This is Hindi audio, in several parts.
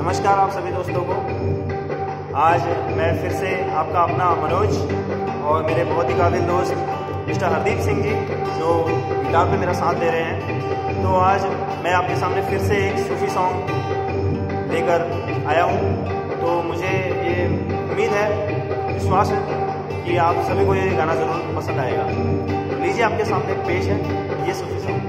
नमस्कार आप सभी दोस्तों को। आज मैं फिर से आपका अपना मनोज और मेरे बहुत ही काबिल दोस्त मिस्टर हरदीप सिंह जी, जो गिटार पे मेरा साथ दे रहे हैं। तो आज मैं आपके सामने फिर से एक सूफी सॉन्ग लेकर आया हूँ। तो मुझे ये उम्मीद है, विश्वास है कि आप सभी को ये गाना ज़रूर पसंद आएगा। तो लीजिए आपके सामने पेश है, ये सूफी सॉन्ग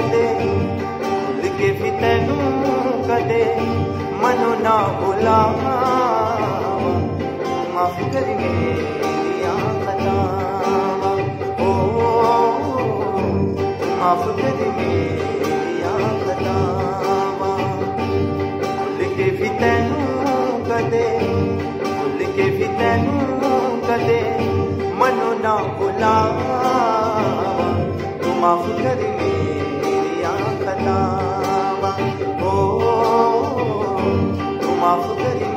ਕਦੇ ਭੁੱਲ ਵੀ ਤੈਨੂੰ ਕਦੇ ਮਨੋਂ ਨਾ ਭੁਲਾਵਾਂ ਮਾਫ ਕਰ ਮੇਰੀਆਂ ਖਤਾਵਾਂ ਓ ਮਾਫ ਕਰ ਮੇਰੀਆਂ ਖਤਾਵਾਂ ਭੁੱਲ ਕੇ ਵੀ ਤੈਨੂੰ ਕਦੇ ਭੁੱਲ ਕੇ ਵੀ ਤੈਨੂੰ ਕਦੇ ਮਨੋਂ ਨਾ ਭੁਲਾਵਾਂ ਮਾਫ ਕਰ ਮੇਰੀਆਂ माफ करी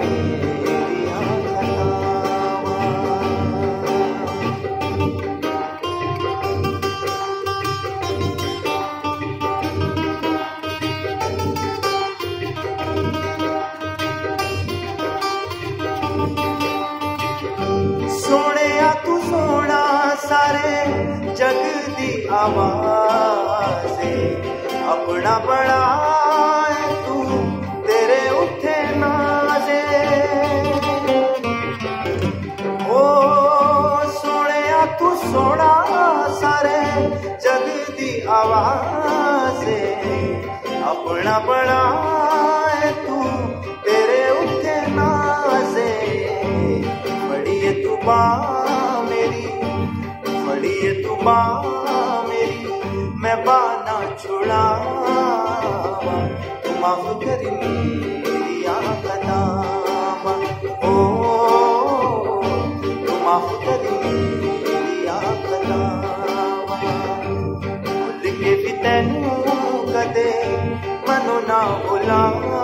सोना सारे जग दी आवाज़ अपना बड़ा जगती आवाज़े अपना बड़ा है तू, तेरे उठे नाजे। बड़ी है तू बा मेरी बड़ी है तू बा मेरी, मैं बाना छुड़ा तू माफ़ कर मेरी आखदामा ओ, तू माफ़ कर मेरी ना भुलावा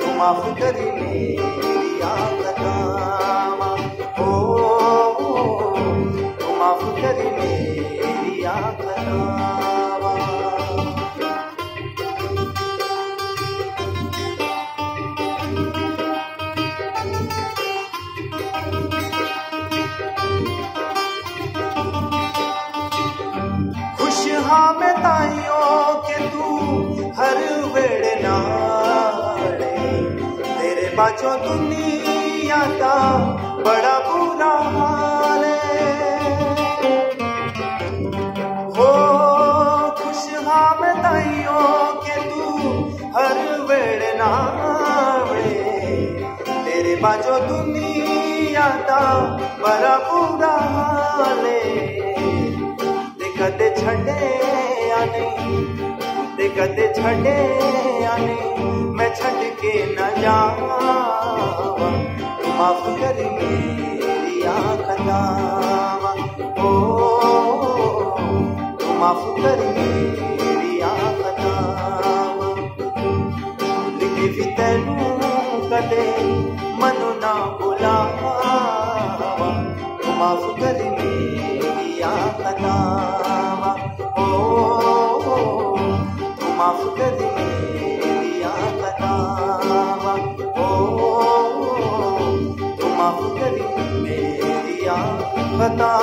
तू माफ़ कर मेरी आखदामा ओ, तू माफ़ कर मेरी आखदामा खुश हाँ पाचों दुनिया का बड़ा बुरा हाल हो। खुश हम दाइयों के तू हर वेड़ नावे तेरे बाजो दुनिया का बड़ा बुरा हाल कद छे नहीं ते कदे छड़े आने, मैं छड़ के न जावा माफ़ कर मेरी आखदा ओ, माफ़ कर मेरी आखदा लिखी भी तेनू कदे मनु ना बुलावा। माफ़ कर मेरी बता